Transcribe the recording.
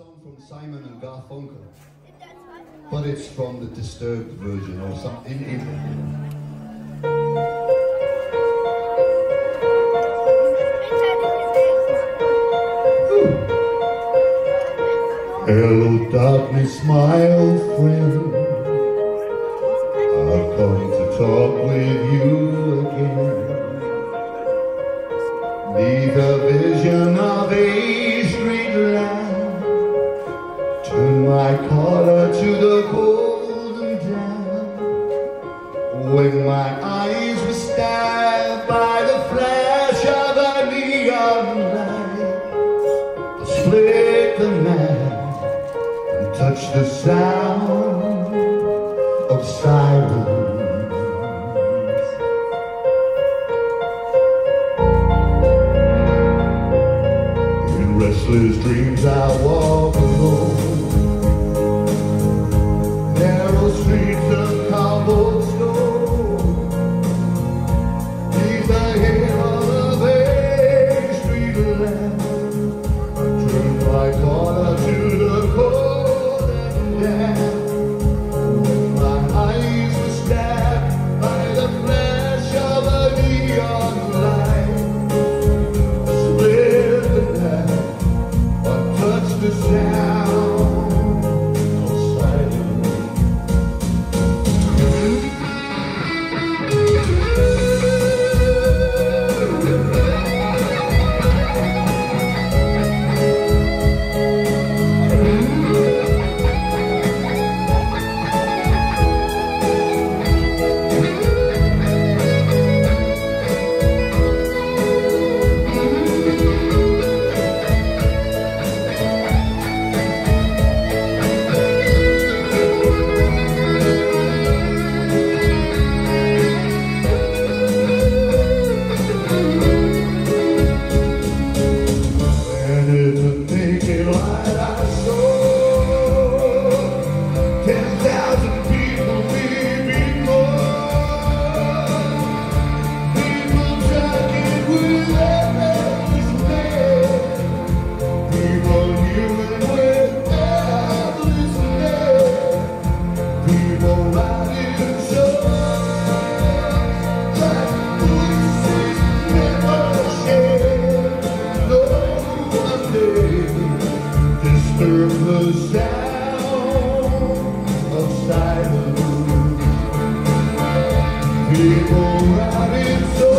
song from Simon and Garfunkel, but it's from the Disturbed version or something. In, in, Hello, darkness, my old friend. I've come to talk with you again. Neath a vision of a turn my collar to the golden damp. When my eyes were stabbed by the flash of a neon light, I split the night and touched the sound of silence. In restless dreams I walk streets Neath the halo of my corner to the my eyes were stabbed by the flash of a neon light. Split the night or touch the sound In the naked light I saw People riding so